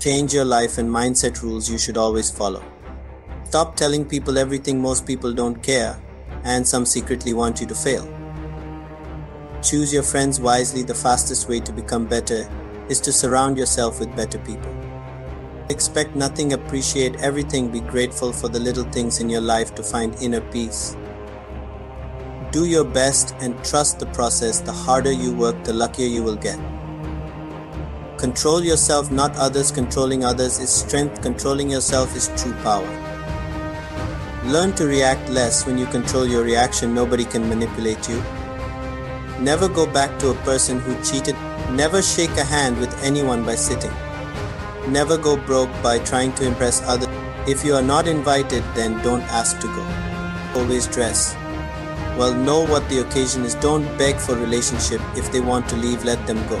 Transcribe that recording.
Change your life and mindset rules you should always follow. Stop telling people everything most people don't care and some secretly want you to fail. Choose your friends wisely. The fastest way to become better is to surround yourself with better people. Expect nothing, appreciate everything, be grateful for the little things in your life to find inner peace. Do your best and trust the process. The harder you work, the luckier you will get. Control yourself, not others. Controlling others is strength. Controlling yourself is true power. Learn to react less. When you control your reaction, nobody can manipulate you. Never go back to a person who cheated. Never shake a hand with anyone by sitting. Never go broke by trying to impress others. If you are not invited, then don't ask to go. Always dress. Well, know what the occasion is. Don't beg for relationship. If they want to leave, let them go.